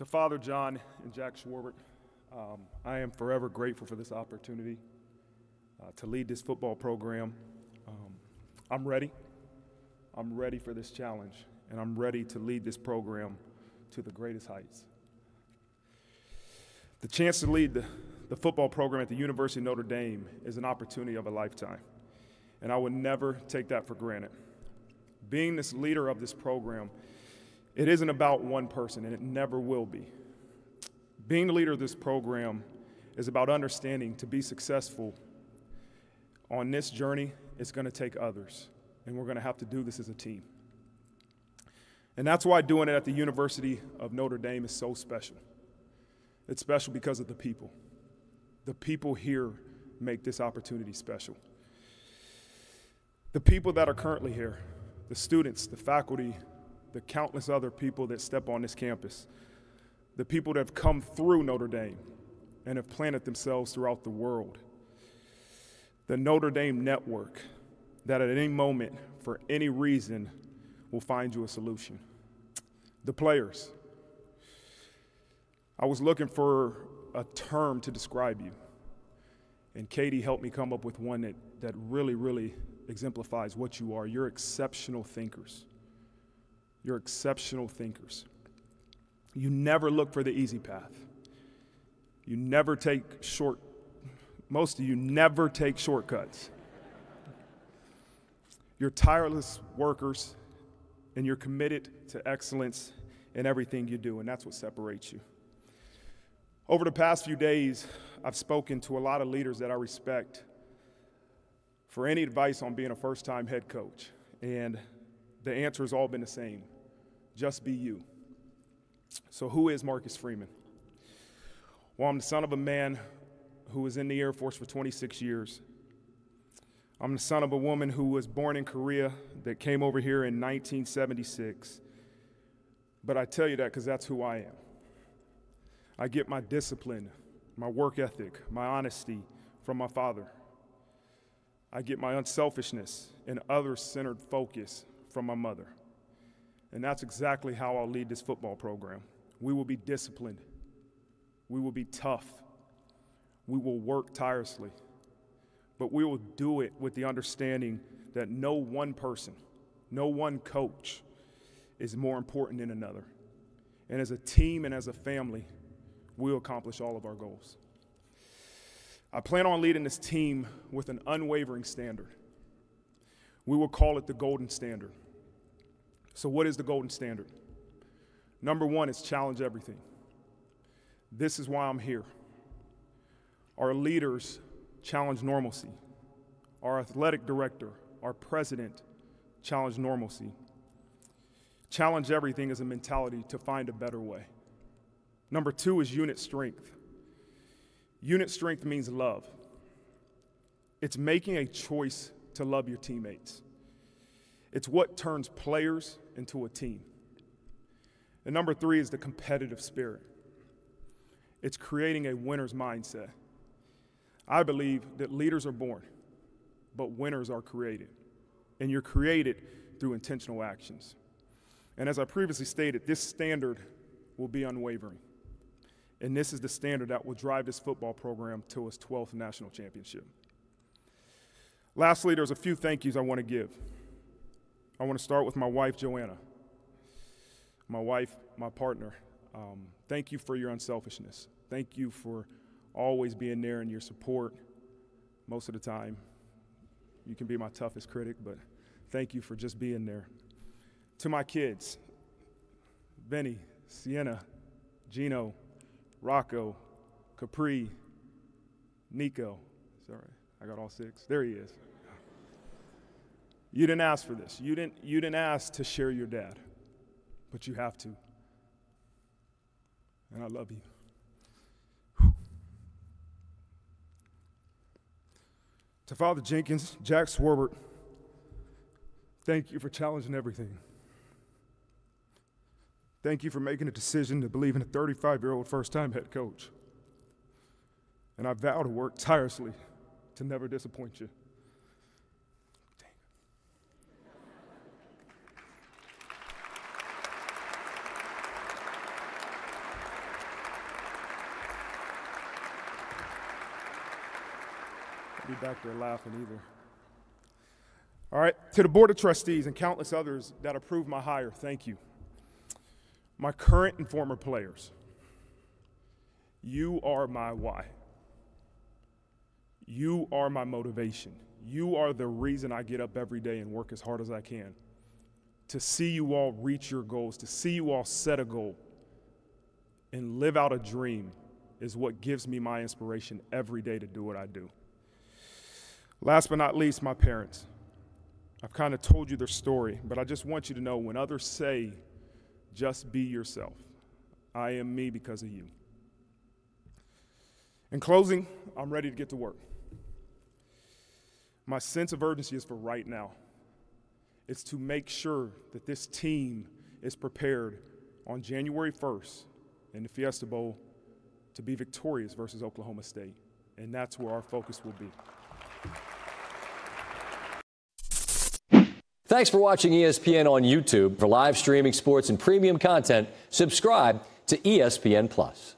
To Father John and Jack Swarbrick, um, I am forever grateful for this opportunity uh, to lead this football program. Um, I'm ready. I'm ready for this challenge, and I'm ready to lead this program to the greatest heights. The chance to lead the, the football program at the University of Notre Dame is an opportunity of a lifetime, and I would never take that for granted. Being this leader of this program, it isn't about one person, and it never will be. Being the leader of this program is about understanding to be successful on this journey, it's going to take others, and we're going to have to do this as a team. And that's why doing it at the University of Notre Dame is so special. It's special because of the people. The people here make this opportunity special. The people that are currently here, the students, the faculty, the countless other people that step on this campus, the people that have come through Notre Dame and have planted themselves throughout the world, the Notre Dame network that at any moment, for any reason, will find you a solution. The players. I was looking for a term to describe you, and Katie helped me come up with one that, that really, really exemplifies what you are. You're exceptional thinkers. You're exceptional thinkers. You never look for the easy path. You never take short, most of you never take shortcuts. You're tireless workers and you're committed to excellence in everything you do, and that's what separates you. Over the past few days, I've spoken to a lot of leaders that I respect for any advice on being a first time head coach, and the answer has all been the same just be you. So, who is Marcus Freeman? Well, I'm the son of a man who was in the Air Force for 26 years. I'm the son of a woman who was born in Korea that came over here in 1976. But I tell you that because that's who I am. I get my discipline, my work ethic, my honesty from my father. I get my unselfishness and other centered focus from my mother. And that's exactly how I'll lead this football program. We will be disciplined, we will be tough, we will work tirelessly, but we will do it with the understanding that no one person, no one coach is more important than another. And as a team and as a family, we'll accomplish all of our goals. I plan on leading this team with an unwavering standard. We will call it the golden standard. So, what is the golden standard? Number one is challenge everything. This is why I'm here. Our leaders challenge normalcy. Our athletic director, our president, challenge normalcy. Challenge everything is a mentality to find a better way. Number two is unit strength. Unit strength means love, it's making a choice to love your teammates. It's what turns players into a team. And number three is the competitive spirit. It's creating a winner's mindset. I believe that leaders are born, but winners are created. And you're created through intentional actions. And as I previously stated, this standard will be unwavering. And this is the standard that will drive this football program to its 12th national championship. Lastly, there's a few thank yous I want to give. I want to start with my wife, Joanna. My wife, my partner. Um, thank you for your unselfishness. Thank you for always being there and your support most of the time. You can be my toughest critic, but thank you for just being there. To my kids, Benny, Sienna, Gino, Rocco, Capri, Nico. Sorry, I got all six. There he is. You didn't ask for this. You didn't, you didn't ask to share your dad, but you have to. And I love you. To Father Jenkins, Jack Swarbrick, thank you for challenging everything. Thank you for making a decision to believe in a 35 year old first time head coach. And I vow to work tirelessly to never disappoint you. be back there laughing either. All right, to the Board of Trustees and countless others that approved my hire, thank you. My current and former players, you are my why. You are my motivation. You are the reason I get up every day and work as hard as I can. To see you all reach your goals, to see you all set a goal and live out a dream is what gives me my inspiration every day to do what I do. Last but not least, my parents. I've kind of told you their story, but I just want you to know when others say, just be yourself, I am me because of you. In closing, I'm ready to get to work. My sense of urgency is for right now. It's to make sure that this team is prepared on January 1st in the Fiesta Bowl to be victorious versus Oklahoma State. And that's where our focus will be. Thanks for watching ESPN on YouTube. For live streaming sports and premium content, subscribe to ESPN Plus.